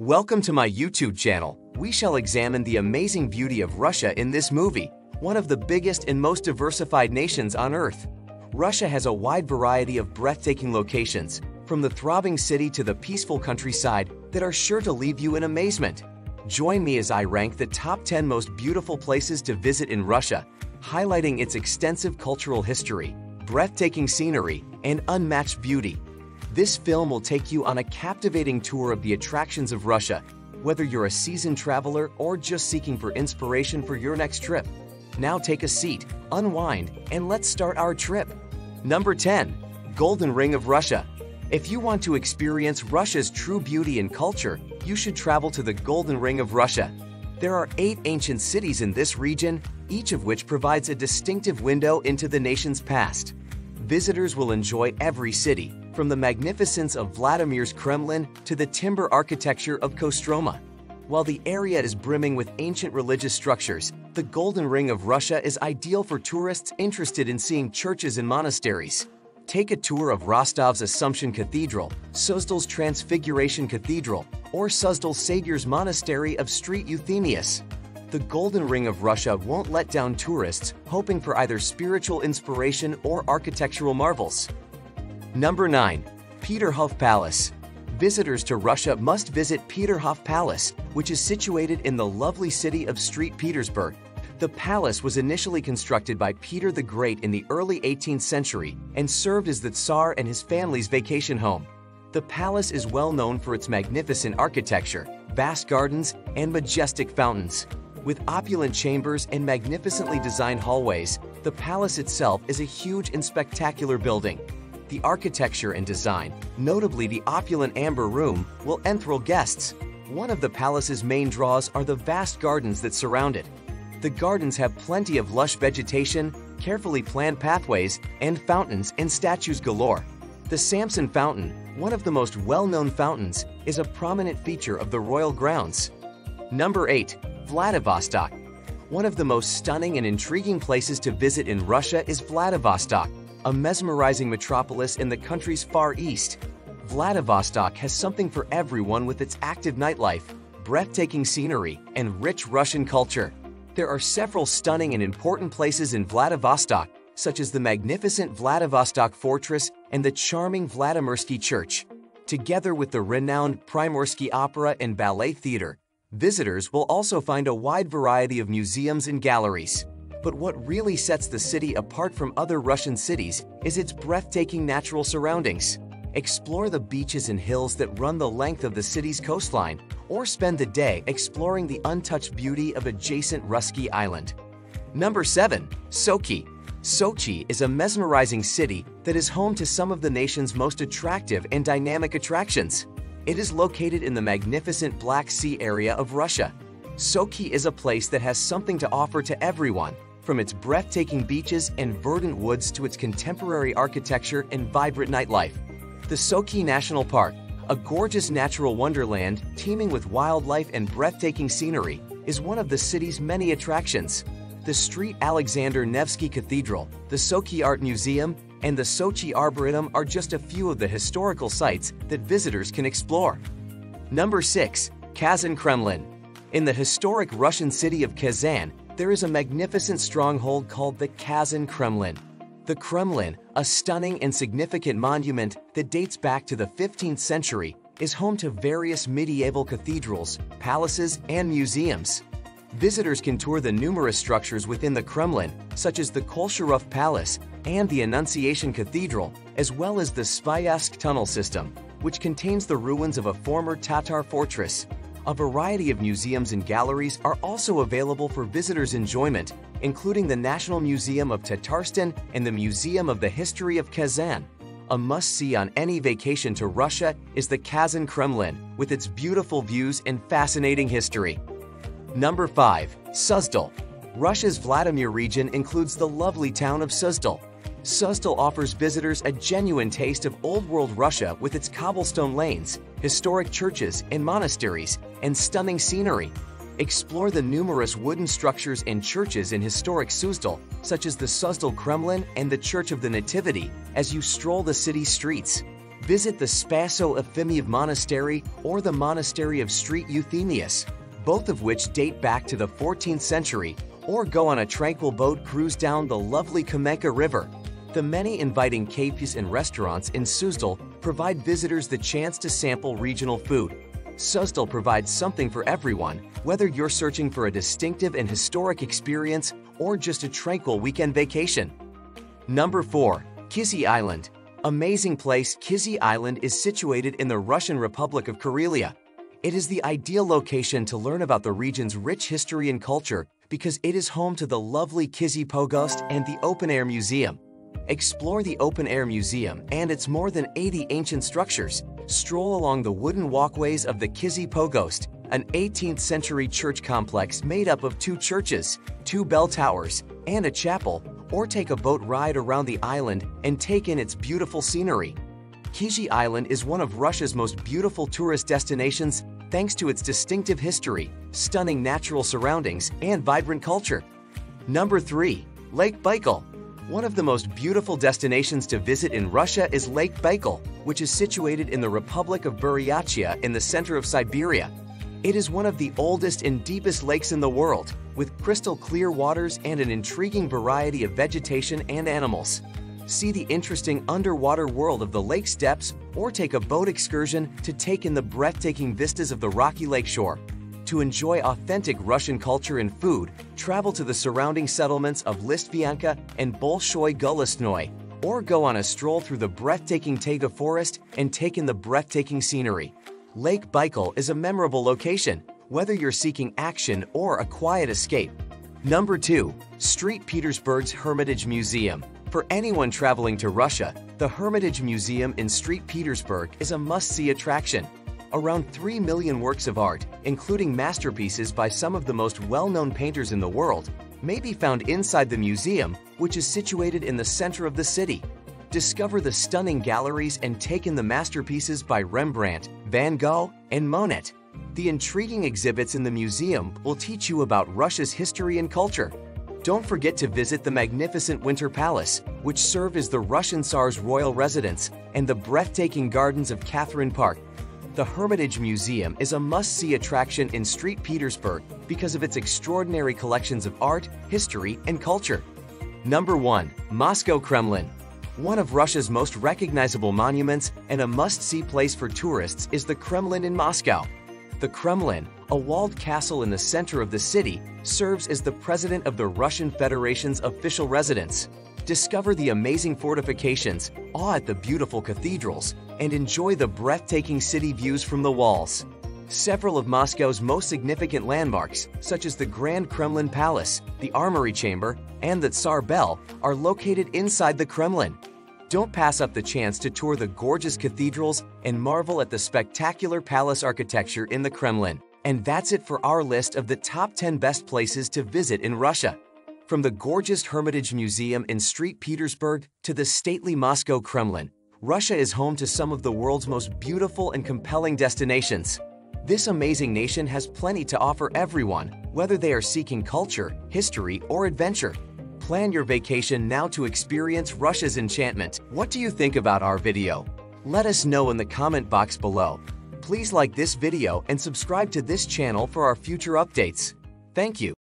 Welcome to my YouTube channel. We shall examine the amazing beauty of Russia in this movie, one of the biggest and most diversified nations on Earth. Russia has a wide variety of breathtaking locations, from the throbbing city to the peaceful countryside that are sure to leave you in amazement. Join me as I rank the top 10 most beautiful places to visit in Russia, highlighting its extensive cultural history, breathtaking scenery, and unmatched beauty. This film will take you on a captivating tour of the attractions of Russia, whether you're a seasoned traveler or just seeking for inspiration for your next trip. Now take a seat, unwind, and let's start our trip. Number 10. Golden Ring of Russia. If you want to experience Russia's true beauty and culture, you should travel to the Golden Ring of Russia. There are eight ancient cities in this region, each of which provides a distinctive window into the nation's past. Visitors will enjoy every city, from the magnificence of Vladimir's Kremlin to the timber architecture of Kostroma. While the area is brimming with ancient religious structures, the Golden Ring of Russia is ideal for tourists interested in seeing churches and monasteries. Take a tour of Rostov's Assumption Cathedral, Suzdal's Transfiguration Cathedral, or Suzdal Savior's Monastery of St. Euthemius. The Golden Ring of Russia won't let down tourists hoping for either spiritual inspiration or architectural marvels. Number 9. Peterhof Palace Visitors to Russia must visit Peterhof Palace, which is situated in the lovely city of St. Petersburg. The palace was initially constructed by Peter the Great in the early 18th century and served as the Tsar and his family's vacation home. The palace is well known for its magnificent architecture, vast gardens, and majestic fountains. With opulent chambers and magnificently designed hallways, the palace itself is a huge and spectacular building. The architecture and design, notably the opulent amber room, will enthrall guests. One of the palace's main draws are the vast gardens that surround it. The gardens have plenty of lush vegetation, carefully planned pathways, and fountains and statues galore. The Samson Fountain, one of the most well-known fountains, is a prominent feature of the royal grounds. Number 8. Vladivostok. One of the most stunning and intriguing places to visit in Russia is Vladivostok, a mesmerizing metropolis in the country's far east. Vladivostok has something for everyone with its active nightlife, breathtaking scenery, and rich Russian culture. There are several stunning and important places in Vladivostok, such as the magnificent Vladivostok Fortress and the charming Vladimirsky Church. Together with the renowned Primorsky Opera and Ballet Theater, visitors will also find a wide variety of museums and galleries. But what really sets the city apart from other Russian cities is its breathtaking natural surroundings. Explore the beaches and hills that run the length of the city's coastline, or spend the day exploring the untouched beauty of adjacent Russky Island. Number 7. Sochi Sochi is a mesmerizing city that is home to some of the nation's most attractive and dynamic attractions. It is located in the magnificent Black Sea area of Russia. Sochi is a place that has something to offer to everyone, from its breathtaking beaches and verdant woods to its contemporary architecture and vibrant nightlife. The Sochi National Park, a gorgeous natural wonderland teeming with wildlife and breathtaking scenery, is one of the city's many attractions. The Street Alexander Nevsky Cathedral, the Sochi Art Museum, and the Sochi Arboretum are just a few of the historical sites that visitors can explore. Number 6. Kazan Kremlin In the historic Russian city of Kazan, there is a magnificent stronghold called the Kazan Kremlin. The Kremlin, a stunning and significant monument that dates back to the 15th century, is home to various medieval cathedrals, palaces, and museums. Visitors can tour the numerous structures within the Kremlin, such as the Kolcherov Palace and the Annunciation Cathedral, as well as the Sviazhsk tunnel system, which contains the ruins of a former Tatar fortress. A variety of museums and galleries are also available for visitors' enjoyment, including the National Museum of Tatarstan and the Museum of the History of Kazan. A must-see on any vacation to Russia is the Kazan Kremlin, with its beautiful views and fascinating history. Number 5. Suzdal Russia's Vladimir region includes the lovely town of Suzdal, Suzdal offers visitors a genuine taste of Old World Russia with its cobblestone lanes, historic churches and monasteries, and stunning scenery. Explore the numerous wooden structures and churches in historic Suzdal, such as the Suzdal Kremlin and the Church of the Nativity, as you stroll the city's streets. Visit the Spaso Ephemiv Monastery or the Monastery of St. Euthemius, both of which date back to the 14th century, or go on a tranquil boat cruise down the lovely Kamenka River. The many inviting cafes and restaurants in Suzdal provide visitors the chance to sample regional food. Suzdal provides something for everyone, whether you're searching for a distinctive and historic experience or just a tranquil weekend vacation. Number 4. Kizhi Island. Amazing place, Kizhi Island is situated in the Russian Republic of Karelia. It is the ideal location to learn about the region's rich history and culture because it is home to the lovely Kizhi Pogost and the Open Air Museum. Explore the Open Air Museum and its more than 80 ancient structures. Stroll along the wooden walkways of the Kizhi Pogost, an 18th century church complex made up of two churches, two bell towers, and a chapel, or take a boat ride around the island and take in its beautiful scenery. Kizhi Island is one of Russia's most beautiful tourist destinations thanks to its distinctive history, stunning natural surroundings, and vibrant culture. Number 3. Lake Baikal. One of the most beautiful destinations to visit in Russia is Lake Baikal, which is situated in the Republic of Buryatia in the center of Siberia. It is one of the oldest and deepest lakes in the world, with crystal clear waters and an intriguing variety of vegetation and animals. See the interesting underwater world of the lake steps or take a boat excursion to take in the breathtaking vistas of the rocky lakeshore. To enjoy authentic Russian culture and food, travel to the surrounding settlements of Listvianka and Bolshoy Golostnoy, or go on a stroll through the breathtaking Taiga forest and take in the breathtaking scenery. Lake Baikal is a memorable location, whether you're seeking action or a quiet escape. Number 2. St. Petersburg's Hermitage Museum. For anyone traveling to Russia, the Hermitage Museum in St. Petersburg is a must-see attraction. Around 3 million works of art, including masterpieces by some of the most well-known painters in the world, may be found inside the museum, which is situated in the center of the city. Discover the stunning galleries and take in the masterpieces by Rembrandt, Van Gogh, and Monet. The intriguing exhibits in the museum will teach you about Russia's history and culture. Don't forget to visit the magnificent Winter Palace, which served as the Russian Tsar's royal residence, and the breathtaking gardens of Catherine Park. The Hermitage Museum is a must-see attraction in St. Petersburg because of its extraordinary collections of art, history, and culture. Number 1. Moscow Kremlin One of Russia's most recognizable monuments and a must-see place for tourists is the Kremlin in Moscow. The Kremlin, a walled castle in the center of the city, serves as the president of the Russian Federation's official residence. Discover the amazing fortifications, awe at the beautiful cathedrals, and enjoy the breathtaking city views from the walls. Several of Moscow's most significant landmarks, such as the Grand Kremlin Palace, the Armory Chamber, and the Tsar Bell, are located inside the Kremlin. Don't pass up the chance to tour the gorgeous cathedrals and marvel at the spectacular palace architecture in the Kremlin. And that's it for our list of the top 10 best places to visit in Russia. From the gorgeous Hermitage Museum in St. Petersburg to the stately Moscow Kremlin, Russia is home to some of the world's most beautiful and compelling destinations. This amazing nation has plenty to offer everyone, whether they are seeking culture, history, or adventure. Plan your vacation now to experience Russia's enchantment. What do you think about our video? Let us know in the comment box below. Please like this video and subscribe to this channel for our future updates. Thank you.